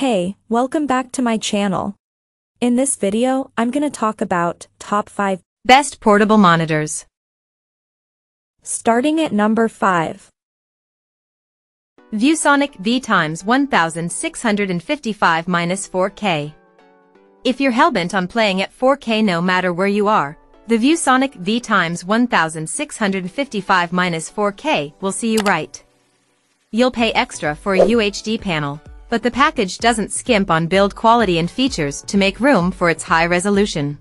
Hey, welcome back to my channel. In this video, I'm gonna talk about top 5 Best portable monitors. starting at number 5. ViewSonic V times 1655-4K. If you're hellbent on playing at 4K no matter where you are, the ViewSonic V times 1655-4K will see you right. You'll pay extra for a UHD panel, but the package doesn't skimp on build quality and features to make room for its high resolution.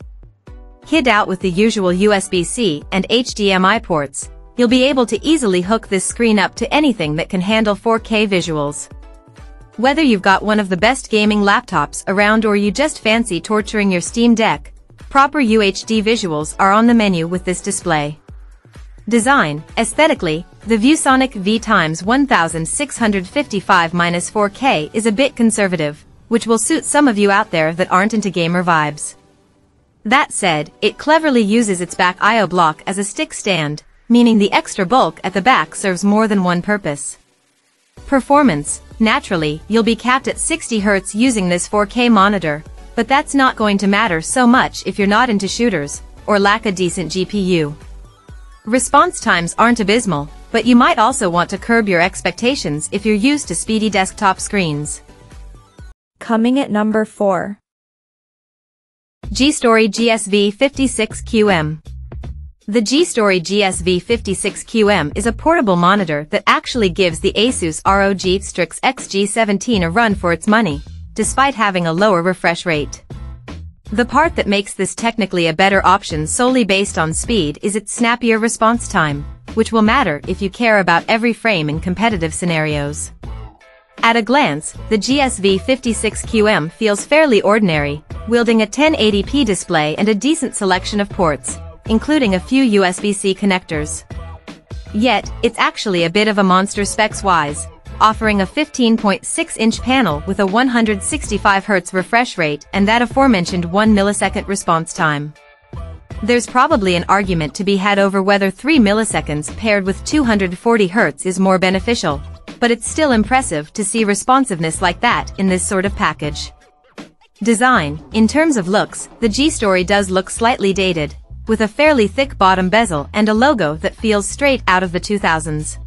Hid out with the usual USB-C and HDMI ports, you'll be able to easily hook this screen up to anything that can handle 4K visuals. Whether you've got one of the best gaming laptops around or you just fancy torturing your Steam Deck, proper UHD visuals are on the menu with this display. Design, aesthetically, the ViewSonic V times 1655-4K is a bit conservative, which will suit some of you out there that aren't into gamer vibes. That said, it cleverly uses its back I.O. block as a stick stand, meaning the extra bulk at the back serves more than one purpose. Performance, naturally, you'll be capped at 60 Hz using this 4K monitor, but that's not going to matter so much if you're not into shooters, or lack a decent GPU. Response times aren't abysmal, but you might also want to curb your expectations if you're used to speedy desktop screens. Coming at number 4. G-Story GSV 56QM The G-Story GSV 56QM is a portable monitor that actually gives the Asus ROG Strix XG17 a run for its money, despite having a lower refresh rate. The part that makes this technically a better option solely based on speed is its snappier response time, which will matter if you care about every frame in competitive scenarios. At a glance, the GSV 56QM feels fairly ordinary, wielding a 1080p display and a decent selection of ports, including a few USB-C connectors. Yet, it's actually a bit of a monster specs-wise, offering a 15.6-inch panel with a 165 Hz refresh rate and that aforementioned 1 millisecond response time. There's probably an argument to be had over whether 3 milliseconds paired with 240 Hz is more beneficial, but it's still impressive to see responsiveness like that in this sort of package. Design, in terms of looks, the G-Story does look slightly dated, with a fairly thick bottom bezel and a logo that feels straight out of the 2000s.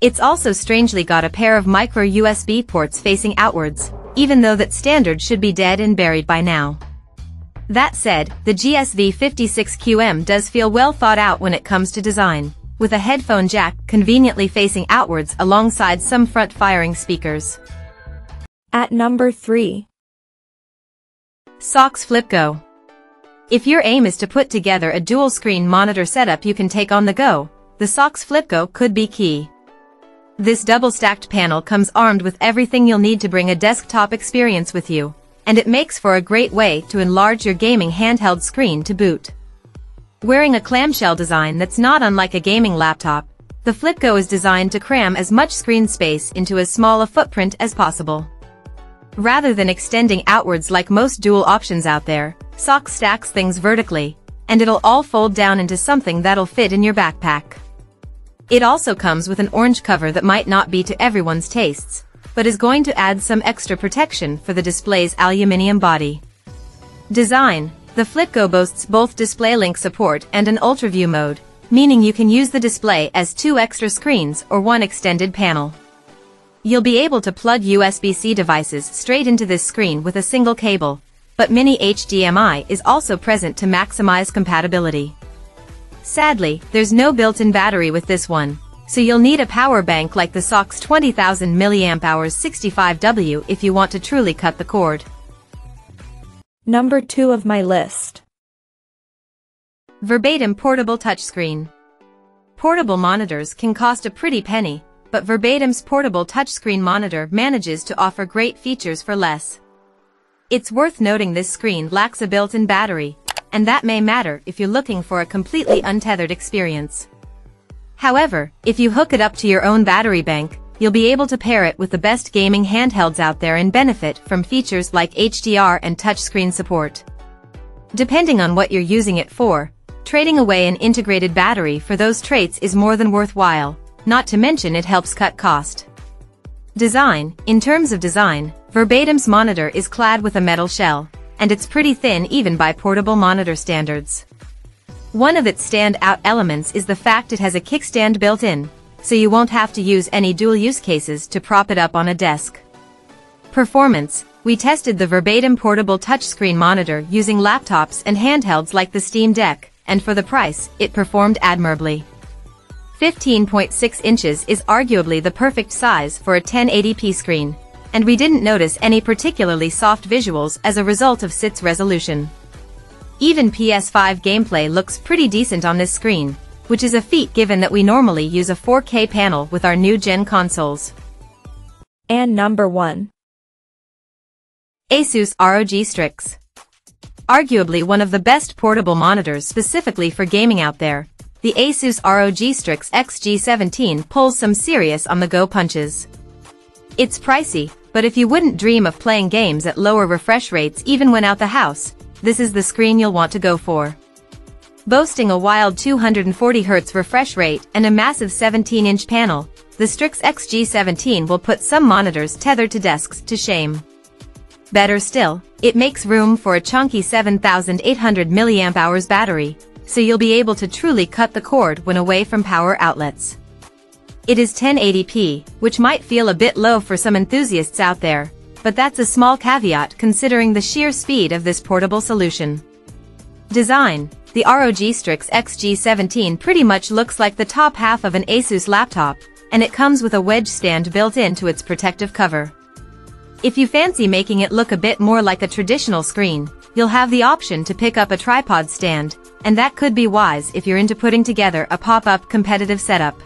It's also strangely got a pair of micro USB ports facing outwards, even though that standard should be dead and buried by now. That said, the GSV 56QM does feel well thought out when it comes to design, with a headphone jack conveniently facing outwards alongside some front-firing speakers. At number 3. Sox FlipGo. If your aim is to put together a dual-screen monitor setup you can take on the go, the Sox FlipGo could be key. This double-stacked panel comes armed with everything you'll need to bring a desktop experience with you, and it makes for a great way to enlarge your gaming handheld screen to boot. Wearing a clamshell design that's not unlike a gaming laptop, the FlipGo is designed to cram as much screen space into as small a footprint as possible. Rather than extending outwards like most dual options out there, Sock stacks things vertically, and it'll all fold down into something that'll fit in your backpack. It also comes with an orange cover that might not be to everyone's tastes, but is going to add some extra protection for the display's aluminium body. Design The FlipGo boasts both DisplayLink support and an UltraView mode, meaning you can use the display as two extra screens or one extended panel. You'll be able to plug USB-C devices straight into this screen with a single cable, but mini HDMI is also present to maximize compatibility. Sadly, there's no built-in battery with this one, so you'll need a power bank like the Sox 20,000 mAh 65W if you want to truly cut the cord. Number 2 of my list. Verbatim Portable Touchscreen Portable monitors can cost a pretty penny, but Verbatim's portable touchscreen monitor manages to offer great features for less. It's worth noting this screen lacks a built-in battery, and that may matter if you're looking for a completely untethered experience. However, if you hook it up to your own battery bank, you'll be able to pair it with the best gaming handhelds out there and benefit from features like HDR and touchscreen support. Depending on what you're using it for, trading away an integrated battery for those traits is more than worthwhile, not to mention it helps cut cost. Design, in terms of design, Verbatim's monitor is clad with a metal shell, and it's pretty thin even by portable monitor standards. One of its standout elements is the fact it has a kickstand built in, so you won't have to use any dual use cases to prop it up on a desk. Performance, we tested the Verbatim portable touchscreen monitor using laptops and handhelds like the Steam Deck, and for the price, it performed admirably. 15.6 inches is arguably the perfect size for a 1080p screen, and we didn't notice any particularly soft visuals as a result of SIT's resolution. Even PS5 gameplay looks pretty decent on this screen, which is a feat given that we normally use a 4K panel with our new-gen consoles. And number 1. Asus ROG Strix. Arguably one of the best portable monitors specifically for gaming out there, the Asus ROG Strix XG17 pulls some serious on-the-go punches. It's pricey, but if you wouldn't dream of playing games at lower refresh rates even when out the house, this is the screen you'll want to go for. Boasting a wild 240Hz refresh rate and a massive 17-inch panel, the Strix XG17 will put some monitors tethered to desks to shame. Better still, it makes room for a chunky 7800 mAh battery, so you'll be able to truly cut the cord when away from power outlets. It is 1080p, which might feel a bit low for some enthusiasts out there, but that's a small caveat considering the sheer speed of this portable solution. Design The ROG Strix XG17 pretty much looks like the top half of an Asus laptop, and it comes with a wedge stand built into its protective cover. If you fancy making it look a bit more like a traditional screen, you'll have the option to pick up a tripod stand, and that could be wise if you're into putting together a pop-up competitive setup.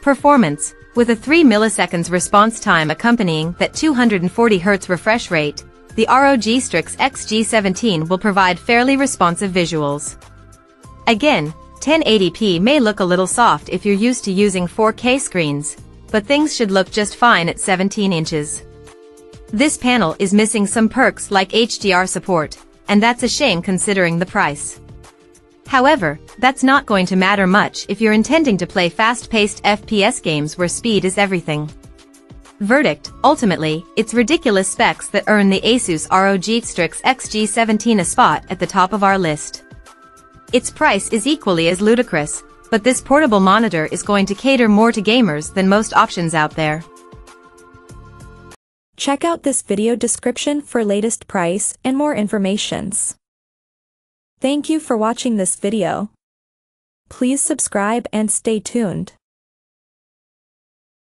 Performance, with a 3 milliseconds response time accompanying that 240Hz refresh rate, the ROG Strix XG17 will provide fairly responsive visuals. Again, 1080p may look a little soft if you're used to using 4K screens, but things should look just fine at 17 inches. This panel is missing some perks like HDR support, and that's a shame considering the price. However, that's not going to matter much if you're intending to play fast-paced FPS games where speed is everything. Verdict, ultimately, it's ridiculous specs that earn the Asus ROG Strix XG17 a spot at the top of our list. Its price is equally as ludicrous, but this portable monitor is going to cater more to gamers than most options out there. Check out this video description for latest price and more informations. Thank you for watching this video. Please subscribe and stay tuned.